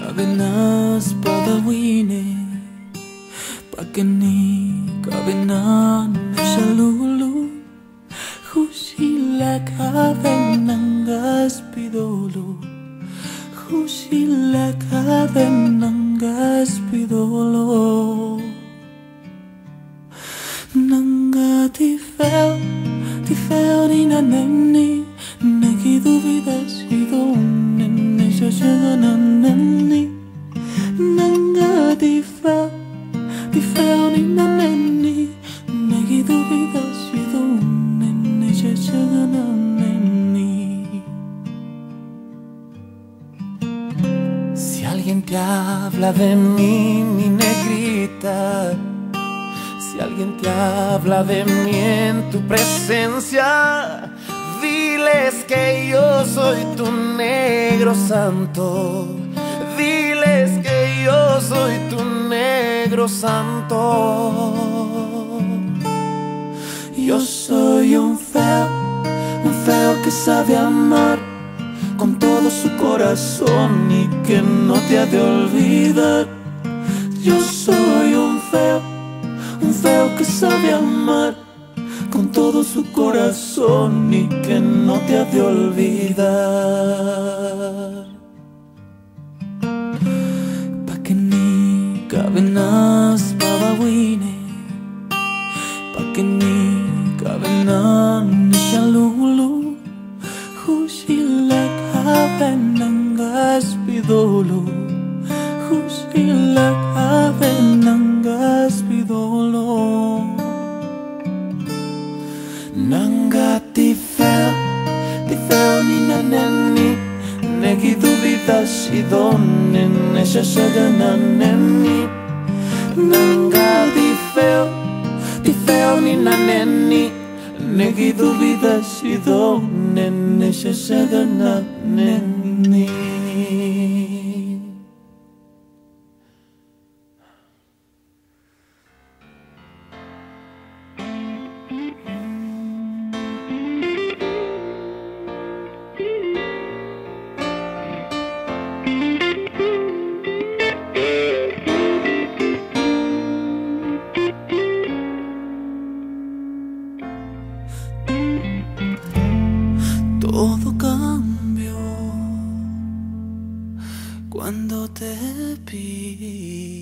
Kabinas padawini Pakinig kabinan na shalulu. Lulu Husila kaben ng gaspidolo Husila kaben ng gaspidolo alguien te habla de mí, mi negrita si alguien te habla de mí en tu presencia, diles que yo soy tu negro santo. Diles que yo soy tu negro santo. Yo soy un feo, un feo que sabe amar con todo su corazón y que no te ha de olvidar. Yo soy un feo un feo que sabe amar con todo su corazón y que no te ha de olvidar. Pa que ni cabenas babawine, pa que ni cabenan shalulu, δεν αγγάσπει δόλο Χουσίλακα δεν αγγάσπει δόλο Ναγκά τι θεό, τι θεό είναι νένι Νέκη δουβίδα σιδώνει, ναι, νέσια σε γανανένι Ναγκά τι θεό, τι θεό είναι νένι Neki duvidas y donne nesha shaga Todo cambió cuando te vi.